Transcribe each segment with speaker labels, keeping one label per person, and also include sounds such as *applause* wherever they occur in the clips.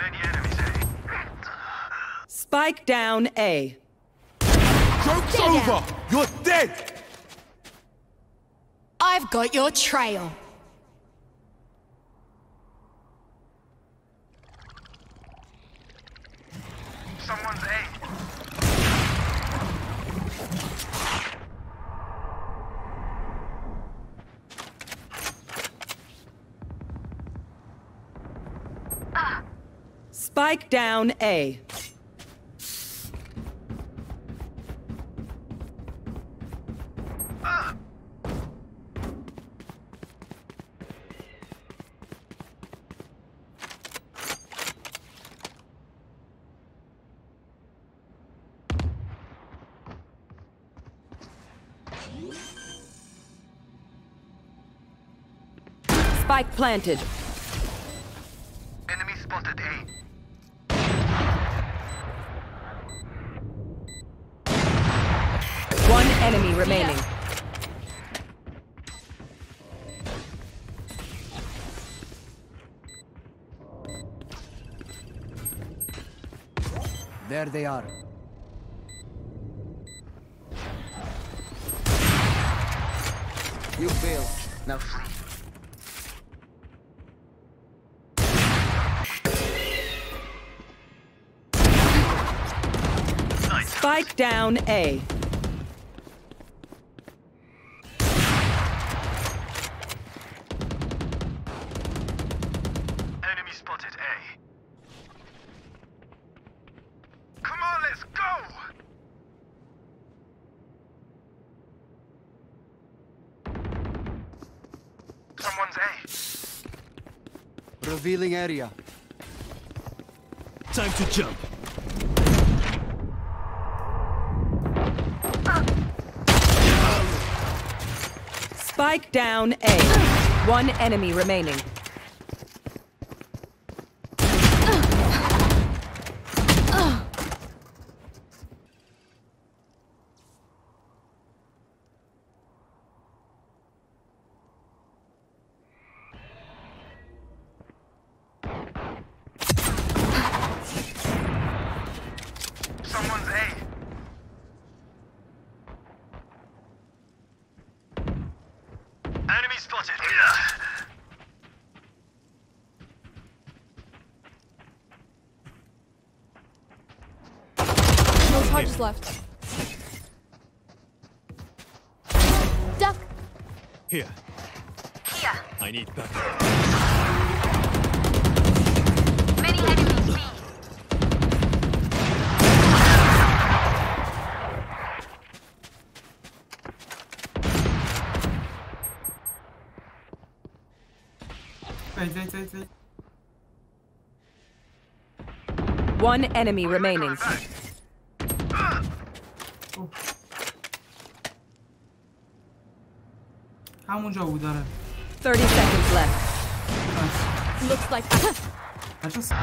Speaker 1: Many enemies?
Speaker 2: Spike down A.
Speaker 3: Joke's over! You're dead!
Speaker 4: I've got your trail.
Speaker 1: Someone's A.
Speaker 2: Spike down A. Spike planted.
Speaker 1: Enemy spotted A.
Speaker 2: One enemy remaining.
Speaker 5: There they are. You fail. Now.
Speaker 2: Spike down A.
Speaker 1: Enemy spotted A. Come on, let's go! Someone's A. Eh?
Speaker 5: Revealing area.
Speaker 3: Time to jump.
Speaker 2: Spike down A. One enemy remaining.
Speaker 1: Someone's A. Enemy spotted.
Speaker 4: No charges left. Duck.
Speaker 3: Here.
Speaker 6: Here.
Speaker 3: I need backup.
Speaker 6: Many enemies B.
Speaker 7: Wait, wait, wait, wait.
Speaker 2: One enemy remaining.
Speaker 7: همونجا بود داره
Speaker 2: 30 seconds left.
Speaker 4: Looks like *laughs*
Speaker 7: نشست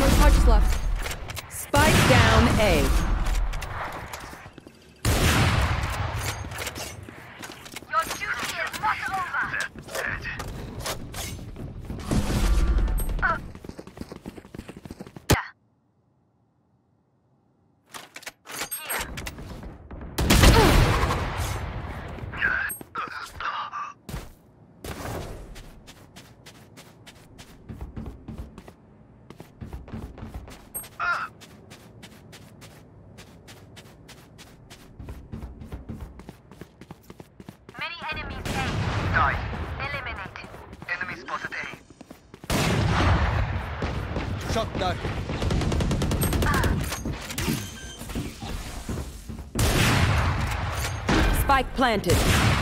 Speaker 4: no charges left.
Speaker 2: Spike down A.
Speaker 5: Shot down.
Speaker 2: Spike planted.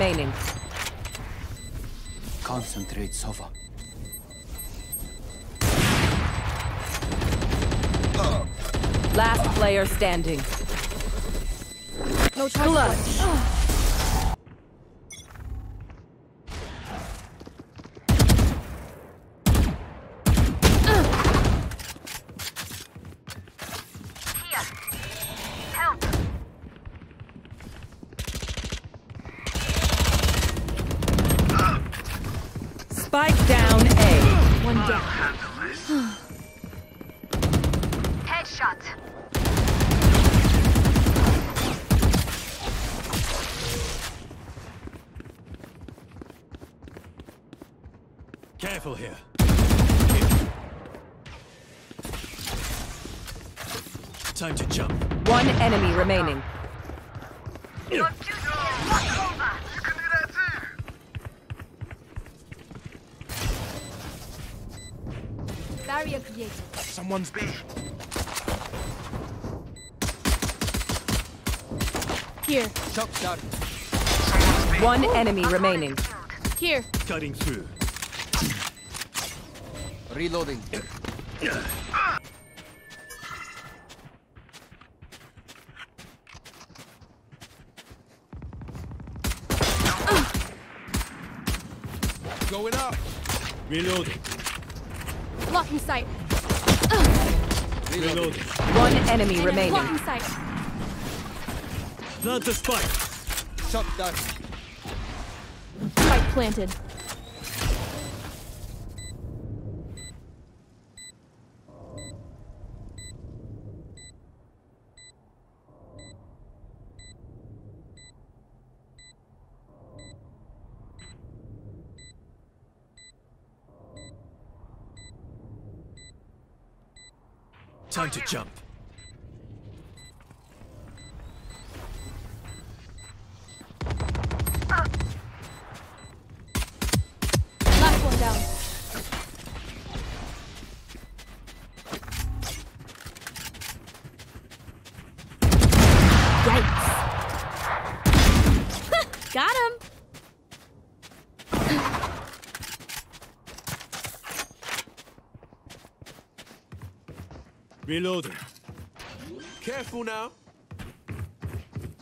Speaker 2: Remaining.
Speaker 5: Concentrate, Sova.
Speaker 2: Last player standing.
Speaker 4: No charges
Speaker 2: Spike down A.
Speaker 4: One down.
Speaker 6: Headshot.
Speaker 3: Careful here. Time to jump.
Speaker 2: One enemy remaining.
Speaker 4: Barrier created.
Speaker 1: Someone's B.
Speaker 4: Here.
Speaker 5: Shock dart.
Speaker 1: Someone's B.
Speaker 2: One enemy remaining.
Speaker 4: Here.
Speaker 3: Cutting through.
Speaker 5: Reloading.
Speaker 3: Going up. Reloading.
Speaker 4: Blocking sight.
Speaker 5: Reloading.
Speaker 3: Reloading.
Speaker 2: One enemy
Speaker 4: Enemy
Speaker 2: remaining.
Speaker 4: Blocking sight.
Speaker 3: Plant the spike.
Speaker 5: Shock dart.
Speaker 4: Spike planted.
Speaker 3: Time to jump. Reloading. Careful now.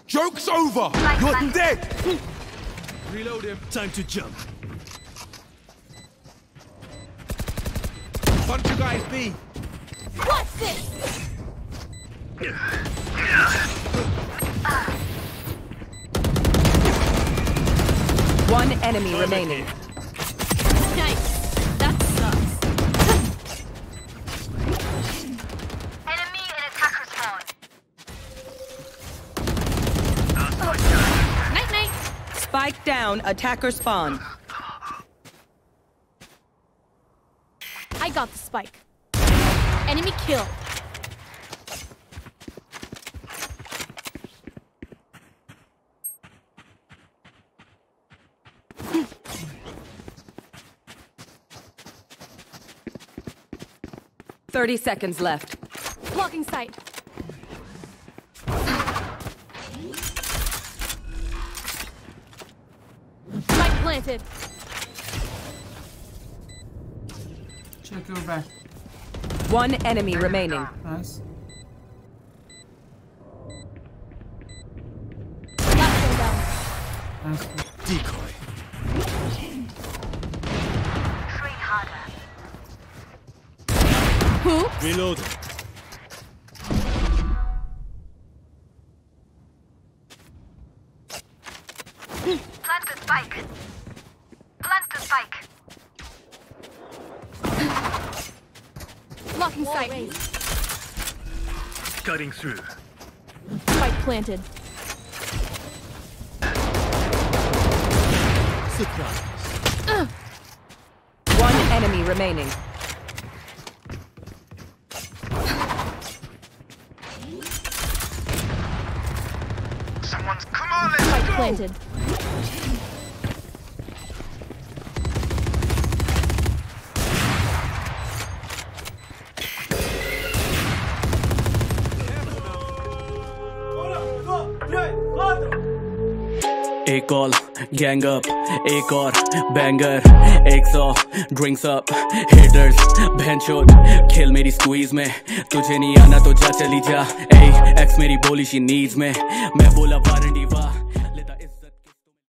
Speaker 3: Joke's over. You're dead.
Speaker 5: Reload him.
Speaker 3: Time to jump.
Speaker 5: Bunch of guys B.
Speaker 4: What's this?
Speaker 2: One enemy remaining. Down. Attacker spawn.
Speaker 4: I got the spike. Enemy killed.
Speaker 2: Thirty seconds left.
Speaker 4: Blocking sight. Spike planted.
Speaker 7: Check your back.
Speaker 2: One enemy remaining.
Speaker 7: Nice.
Speaker 4: Down.
Speaker 7: Nice.
Speaker 3: Decoy.
Speaker 6: Train harder.
Speaker 4: Who?
Speaker 3: Reloading.
Speaker 6: Spike.
Speaker 4: Blocking sight.
Speaker 3: Cutting through.
Speaker 4: Spike planted.
Speaker 3: Surprise.
Speaker 2: One enemy remaining.
Speaker 1: Someone's. Come on, let's
Speaker 4: Spike
Speaker 1: go.
Speaker 4: planted.
Speaker 8: एक call gang up एक और banger एक सौ drinks up haters भैंचोद खेल मेरी squeeze में, तुझे नहीं आना तो जा चली जा ए एक्स मेरी बोली शी नीड्स में मैं बोला वारंटी वाह।